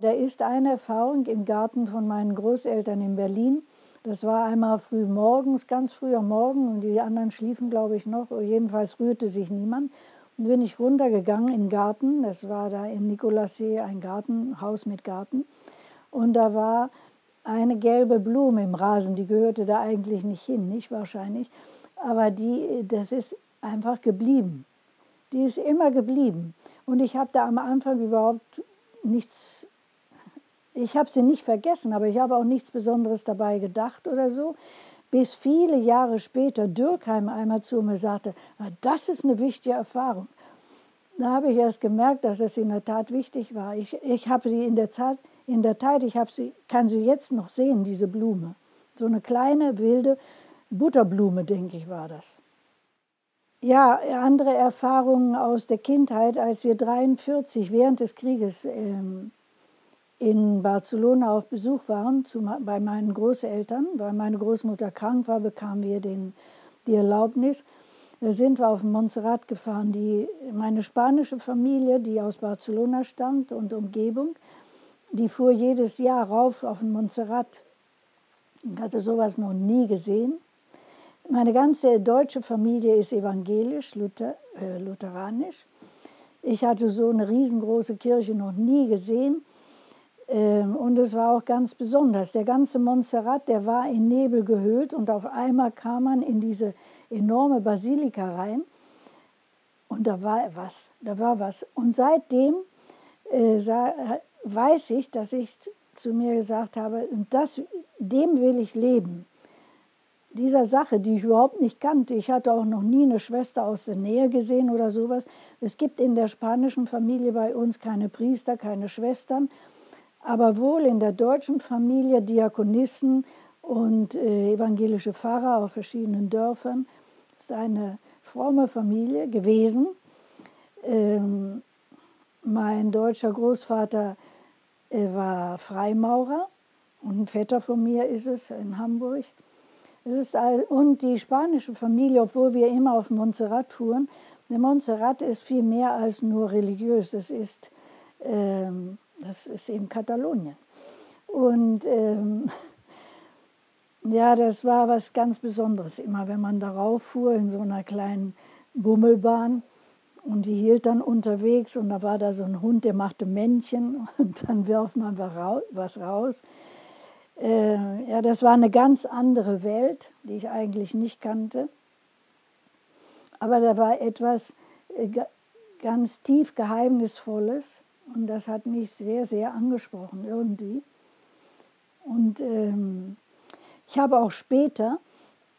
Da ist eine Erfahrung im Garten von meinen Großeltern in Berlin. Das war einmal früh morgens, ganz früh am Morgen und die anderen schliefen, glaube ich, noch. Jedenfalls rührte sich niemand. Und bin ich runtergegangen in den Garten. Das war da in Nikolassee ein Garten, Haus mit Garten. Und da war eine gelbe Blume im Rasen, die gehörte da eigentlich nicht hin, nicht wahrscheinlich. Aber die, das ist einfach geblieben. Die ist immer geblieben. Und ich habe da am Anfang überhaupt nichts ich habe sie nicht vergessen, aber ich habe auch nichts Besonderes dabei gedacht oder so, bis viele Jahre später Dürkheim einmal zu mir sagte, das ist eine wichtige Erfahrung. Da habe ich erst gemerkt, dass es in der Tat wichtig war. Ich, ich habe sie in der Tat, in der Tat, ich habe sie, kann sie jetzt noch sehen, diese Blume. So eine kleine, wilde Butterblume, denke ich, war das. Ja, andere Erfahrungen aus der Kindheit, als wir 43 während des Krieges ähm, in Barcelona auf Besuch waren zu, bei meinen Großeltern, weil meine Großmutter krank war, bekamen wir den, die Erlaubnis. Da sind wir auf Montserrat gefahren. Die, meine spanische Familie, die aus Barcelona stammt und Umgebung, die fuhr jedes Jahr rauf auf den Montserrat. Ich hatte sowas noch nie gesehen. Meine ganze deutsche Familie ist evangelisch, Luther, äh, lutheranisch. Ich hatte so eine riesengroße Kirche noch nie gesehen. Ähm, und es war auch ganz besonders. Der ganze Montserrat, der war in Nebel gehüllt und auf einmal kam man in diese enorme Basilika rein und da war was, da war was. Und seitdem äh, weiß ich, dass ich zu mir gesagt habe, das, dem will ich leben. Dieser Sache, die ich überhaupt nicht kannte. Ich hatte auch noch nie eine Schwester aus der Nähe gesehen oder sowas. Es gibt in der spanischen Familie bei uns keine Priester, keine Schwestern aber wohl in der deutschen Familie Diakonissen und äh, evangelische Pfarrer auf verschiedenen Dörfern. Das ist eine fromme Familie gewesen. Ähm, mein deutscher Großvater äh, war Freimaurer und ein Vetter von mir ist es in Hamburg. Es ist all, und die spanische Familie, obwohl wir immer auf Montserrat fuhren, Montserrat ist viel mehr als nur religiös. Es ist ähm, das ist in Katalonien. Und ähm, ja, das war was ganz Besonderes. Immer wenn man darauf fuhr in so einer kleinen Bummelbahn und die hielt dann unterwegs und da war da so ein Hund, der machte Männchen und dann wirft man was raus. Äh, ja, das war eine ganz andere Welt, die ich eigentlich nicht kannte. Aber da war etwas äh, ganz tief Geheimnisvolles und das hat mich sehr, sehr angesprochen irgendwie. Und ähm, ich habe auch später,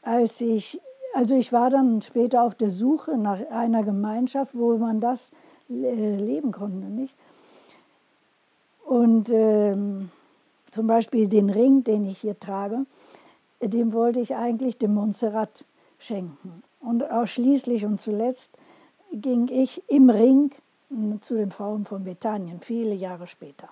als ich, also ich war dann später auf der Suche nach einer Gemeinschaft, wo man das äh, leben konnte, nicht? Und ähm, zum Beispiel den Ring, den ich hier trage, dem wollte ich eigentlich dem Montserrat schenken. Und ausschließlich und zuletzt ging ich im Ring zu den Frauen von Bethanien, viele Jahre später.